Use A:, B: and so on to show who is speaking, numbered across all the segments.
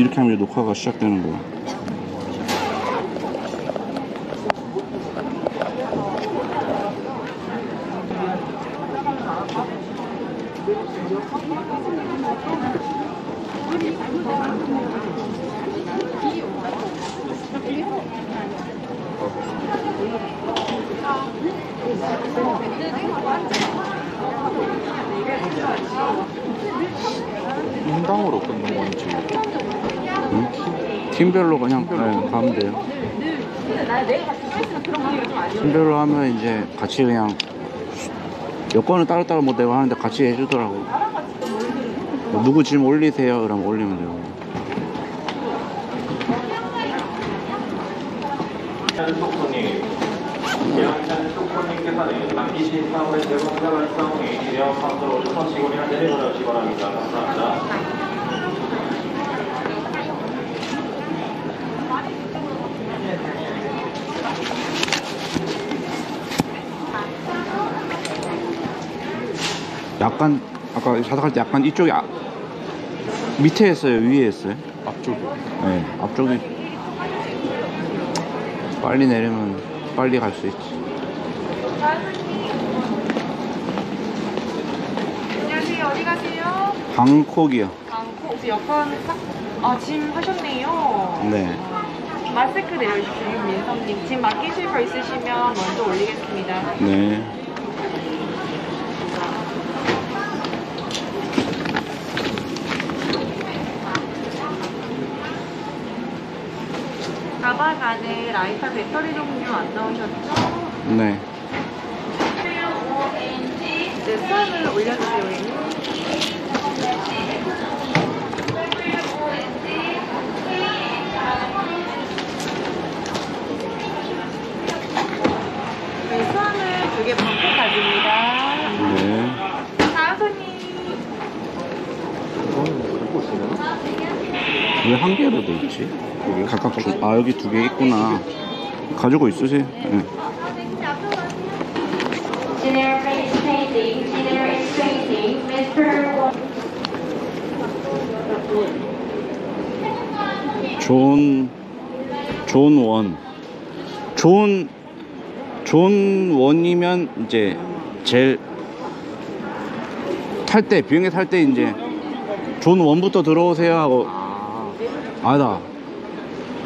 A: 이렇게 하면 녹화가 시작되는 거야.
B: 인당으로 끊는 건지
A: 응? 팀별로 그냥 네, 가면 돼요. 팀별로 하면 이제 같이 그냥 여권은 따로따로 못 내고 하는데 같이 해주더라고. 뭐 누구 지금 올리세요? 그러면 올리면
C: 바랍니다. 감사합니다.
A: 약간 아까 자석할 때 약간 이쪽이 아- 밑에 했어요? 위에 했어요?
B: 앞쪽에
A: 네, 앞쪽이 빨리 내리면 빨리 갈 수 있지.
D: 안녕하세요. 어디 가세요?
A: 방콕이요.
D: 방콕. 혹시 여권 싹, 아, 짐 하셨네요.
A: 네.
D: 마스크 내려주세요, 민성님. 짐 맡기실 거 있으시면 먼저 올리겠습니다.
A: 네.
D: 안에 라이터 배터리 종류 안 넣으셨죠?
A: 네.
D: 네, 수압을 올려주세요, 고객님. 네, 수압을 두개 반복 가집니다.
A: 네.
D: 다음 손님.
B: 이거는 긁고 있으면
A: 왜 한 개로 돼 있지? 여기 각각 두, 아 여기 두 개 있구나. 가지고 있으세요? 네.
E: Mr.
A: zone, zone one. Zone, zone one이면 이제 제일 탈 때, 비행기 탈 때 이제 zone one부터 들어오세요 하고,
B: 아
A: 아니다.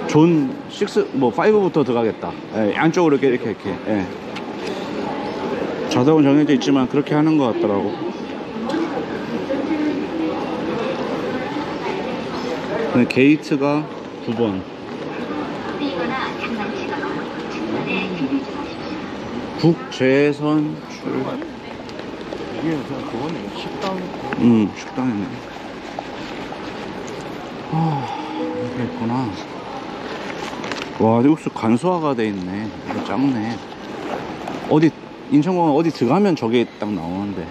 A: 존 6, 뭐 5부터 들어가겠다. 예, 안쪽으로 이렇게, 이렇게, 이렇게. 예. 좌석은 정해져 있지만 그렇게 하는 것 같더라고. 근데 게이트가 9번. 북재선 출.
B: 이게 그냥 그거네 식당
A: 음, 식당이네. 아, 있구나. 와, 육수 간소화가 돼 있네. 이거 작네. 어디, 인천공항 어디 들어가면 저게 딱 나오는데.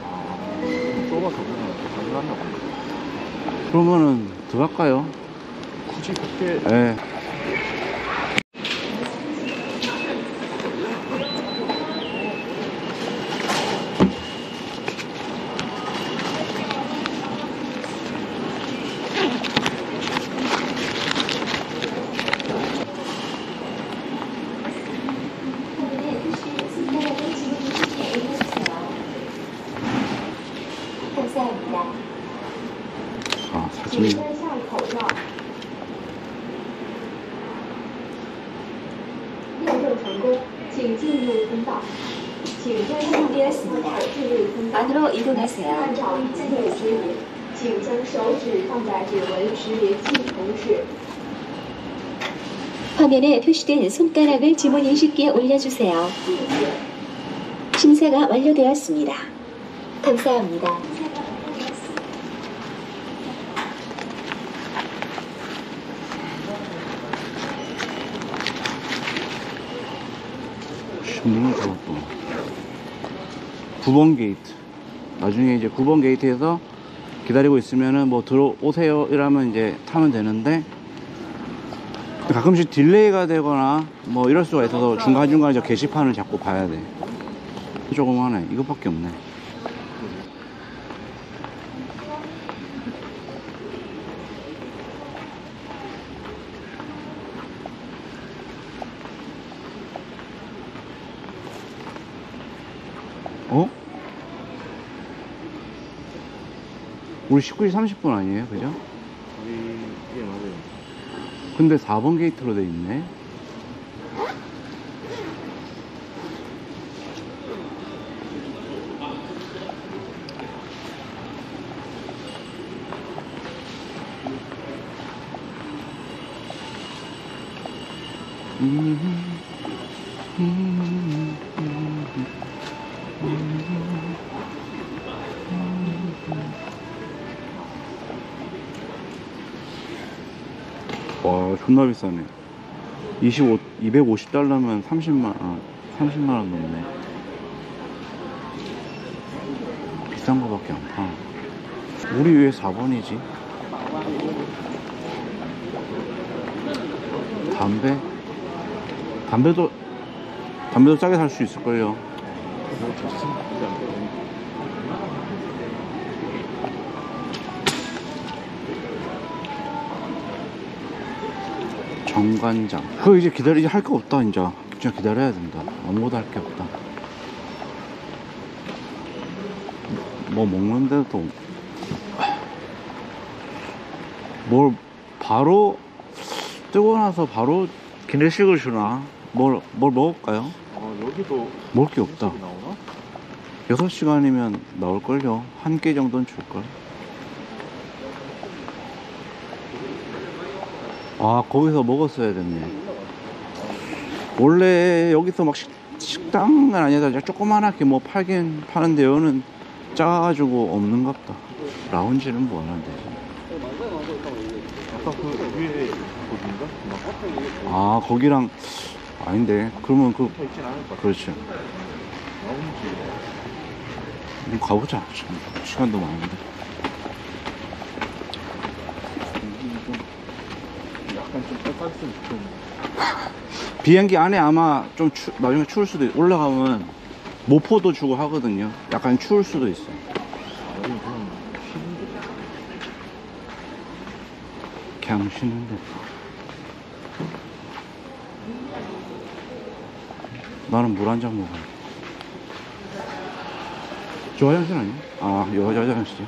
B: 좁아서 그냥 봐
A: 그러면은 들어갈까요?
B: 굳이 그렇게
A: 예.
F: 안으로 이동하세요. 화면에 표시된 손가락을 지문 인식기에 올려주세요. 심사가 완료되었습니다. 감사합니다.
A: 신문을 적었고. 9번 게이트. 나중에 이제 9번 게이트에서 기다리고 있으면은 뭐 들어오세요 이러면 이제 타면 되는데 가끔씩 delay가 되거나 뭐 이럴 수가 있어서 중간중간에 저 게시판을 자꾸 봐야 돼. 조그만해. 이것밖에 없네 어? 우리 19시 30분 아니에요? 그죠?
B: 예, 예, 맞아요.
A: 근데 4번 게이트로 돼 있네. 음, 음. 존나 비싸네. 25, 250달러면 30만, 아, 30만 원 넘네. 비싼 거밖에 안 파. 우리 왜 4번이지? 담배? 담배도, 담배도 싸게 살 수 있을걸요. 정관장. 그 이제 기다리, 이제 할거 없다, 이제. 그냥 기다려야 된다. 아무것도 할 게 없다. 뭐 먹는데도 뭘 바로 뜨고 나서 바로 기내식을 주나? 뭘, 뭘 먹을까요?
B: 아 여기도
A: 먹을 게 없다.
B: 음식이 나오나?
A: 6시간이면 나올걸요. 한개 정도는 줄걸. 아, 거기서 먹었어야 됐네. 원래 여기서 막 식, 식당은 아니다. 조그만하게 뭐 팔긴 파는데 여는 작아가지고 없는갑다. 라운지는 뭐 하는데.
B: 아까 그 위에 거긴가? 막
A: 아, 거기랑, 아닌데. 그러면 그,
B: 것.
A: 그렇지.
B: 나오는지.
A: 한번 가보자. 시간도 많은데.
B: 약간 좀 빽빽했으면 좋겠는데.
A: 비행기 안에 아마 좀 추, 나중에 추울 수도 있, 올라가면 모포도 주고 하거든요. 약간 추울 수도 있어요.
B: 그냥 쉬는데.
A: 나는 물 한 잔 먹어야 돼. 저 화장실 아니야? 아, 여자 화장실이야.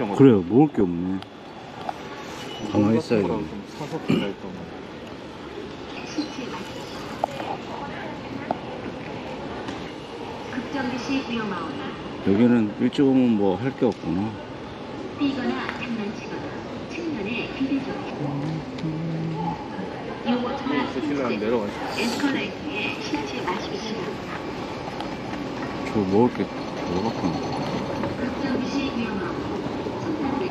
B: 편의점
A: 그래요, 먹을 게 없네. 가만히 있어야겠네.
F: 위험하오나
A: 여기는 일찍 오면 뭐 할 게 없구나.
F: 뛰거나 장난치거나 측면에. 에스컬레이터에 마십시오.
A: 저 먹을
F: 게시 위험하오. 손잡이.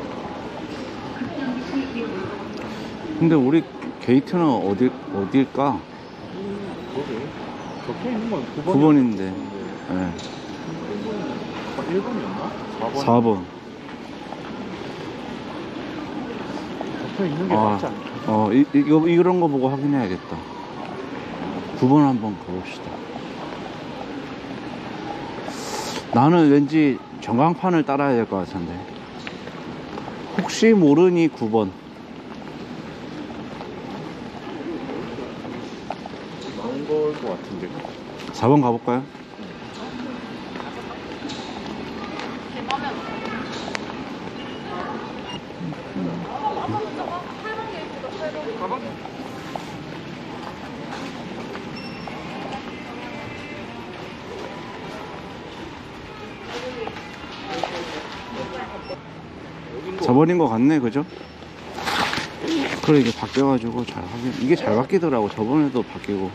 F: 급정지 시 위험하오.
A: 근데 우리 게이트는 어디, 어딜까?
B: 거기 적혀 있는 건 9번.
A: 9번인데. 예.
B: 1번이었나? 4번.
A: 4번.
B: 적혀 있는 게
A: 아,
B: 맞지 않나?
A: 어, 이, 이거, 이런 거 보고 확인해야겠다. 9번 한번 가봅시다. 나는 왠지 전광판을 따라야 될 것 같은데. 혹시 모르니 9번.
B: 나온 걸것 같은데.
A: 4번 가볼까요? 져버린 것 같네, 그죠? 그래, 이게 바뀌어가지고 잘 하긴, 이게 잘 바뀌더라고. 저번에도 바뀌고.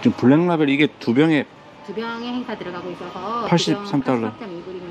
A: 지금 블랙라벨 이게 두 병에
G: 두 병의 행사 들어가고 있어서
A: 83 달러.
G: 83.2불입니다.